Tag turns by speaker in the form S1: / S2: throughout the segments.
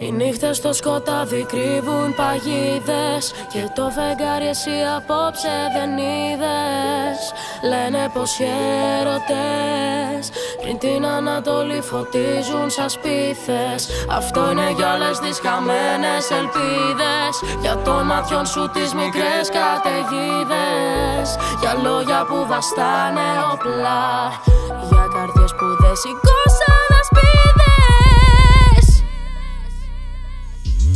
S1: Οι νύχτες στο σκοτάδι κρύβουν παγίδες Και το φεγγάρι εσύ απόψε δεν είδες. Λένε πως οι έρωτες Πριν την Ανατολή φωτίζουν σαν σπίθες. Αυτό είναι για όλες τις χαμένες ελπίδες. Για το μάτιον σου τις μικρές καταιγίδες. Για λόγια που βαστάνε όπλα Για καρδιές που δεν σηκώσαν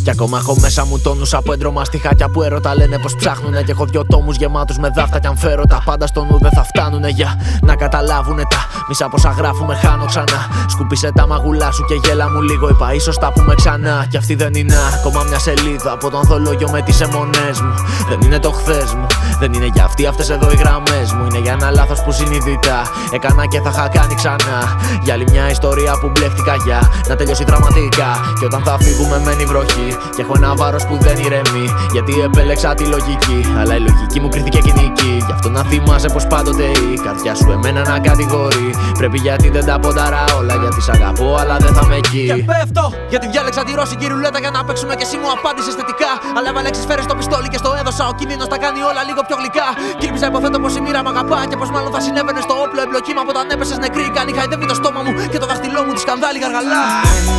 S2: Κι ακόμα έχω μέσα μου τόνους από έντρωμα στιχάκια που έρωτα λένε πως ψάχνουνε. Και έχω δυο τόμους γεμάτους με δάφτα κι αν φέρω τα πάντα στο νου δεν θα φτάνουνε για να καταλάβουνε τα μισά πόσα γράφουμε. Χάνω ξανά. Σκούπισε τα μαγουλά σου και γέλα μου λίγο. Είπα ίσως τα πούμε ξανά. Κι αυτή δεν είναι ακόμα μια σελίδα από τον θολόγιο με τις αιμονές μου. Δεν είναι το χθες μου. Δεν είναι για αυτή αυτές εδώ οι γραμμές μου. Είναι για ένα λάθος που συνειδητά έκανα και θα είχα κάνει ξανά. Για άλλη μια ιστορία που μπλέχτηκα για να τελειώσει δραματικά. Και όταν θα φύγουμε μένει βροχή. Και έχω ένα βάρος που δεν ηρεμεί. Γιατί επέλεξα τη λογική. Αλλά η λογική μου κρίθηκε κοινική. Γι' αυτό να θυμάσαι πως πάντοτε η καρδιά σου εμένα να κατηγορεί. Πρέπει γιατί δεν τα πονταρά όλα. Γιατί σ' αγαπώ, αλλά δεν θα με εκεί.
S3: Και πέφτω γιατί διάλεξα τη ρώση ρουλέτα για να παίξουμε και εσύ μου απάντησες θετικά. Αλλά έβαλε φέρε στο πιστόλι και στο έδωσα. Ο κίνδυνος τα κάνει όλα λίγο πιο γλυκά. Κύρπιζα υποθέτω πως η μοίρα μ' αγαπά και πως μάλλον θα συνέβαινε στο όπλο εμπλοκή μου από όταν έπεσες νεκρή. Κάνει χαϊδεύει το στόμα μου και το δαχτυλό μου τη σκανδάλη γαργαλά.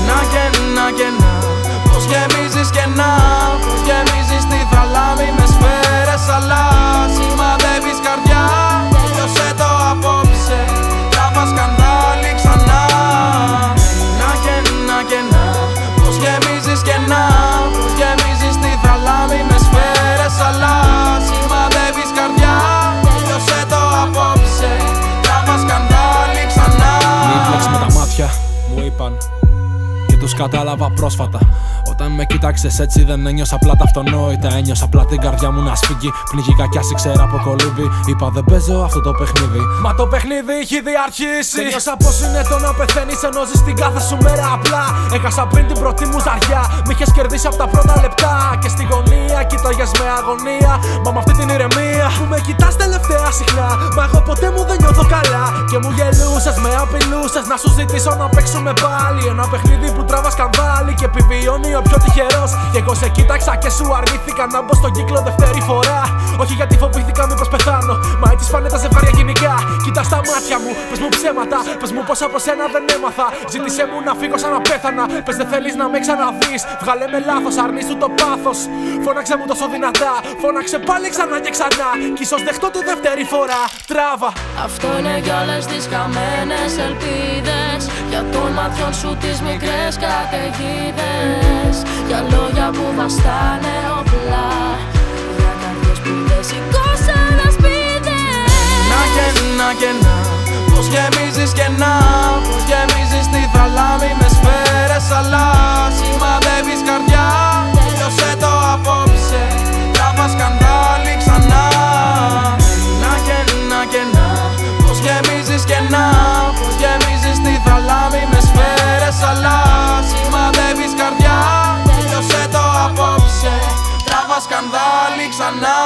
S4: Να και να και να Πως γεμίζεις κενά Πως
S5: μου είπαν τους κατάλαβα πρόσφατα. Όταν με κοίταξες έτσι δεν ένιωσα απλά τα αυτονόητα. Ένιωσα απλά την καρδιά μου να σφίγγει. Πνίγηκα κι άσυξε από κολύμπι. Είπα δεν παίζω αυτό το παιχνίδι. Μα το παιχνίδι έχει διαρχίσει. Δεν νιώσα πως είναι το να πεθαίνεις ενώ ζεις την κάθε σου μέρα απλά. Έχασα πριν την πρώτη μου ζαριά. Μ' είχες κερδίσει από τα πρώτα λεπτά. Και στη γωνία κοίταγε με αγωνία. Μα με αυτή την ηρεμία που με κοιτάς τελευταία συχνά. Μα εγώ ποτέ μου δεν νιώθω καλά. Και μου γελούσες, με απειλούσες να σου ζητήσω να παίξουμε πάλι. Ένα παιχνίδι που τραβά σκανδάλι και επιβιώνει ο πιο τυχερός. Και εγώ σε κοίταξα και σου αρνήθηκα να μπω στον κύκλο δεύτερη φορά. Όχι γιατί φοβήθηκα μήπως πεθάνω. Μα έτσι φάνε τα ζευγάρια γενικά. Κοίτα στα μάτια μου, πες μου ψέματα. Πες μου πω από σένα δεν έμαθα. Ζήτησε μου να φύγω σαν να πέθανα. Πες δεν θέλεις να με ξαναδείς. Βγάλε με λάθος, αρνήσου το πάθος. Φώναξε μου τόσο δυνατά. Φώναξε πάλι ξανά και ξανά. Κι ίσως δεχτώ τη δεύτερη φορά. Τράβα.
S1: Αυτό είναι για όλε τις χαμένες ελπίδες. Για το μάτιον σου τις μικρές καταιγίδες Για λόγια που βαστάνε όπλα Για καρδιές που δεν σηκώσαν ασπίδες
S4: Να και να και να Πως γεμίζεις κενά Πως γεμίζεις τη θαλάμη σκανδάλι ξανά.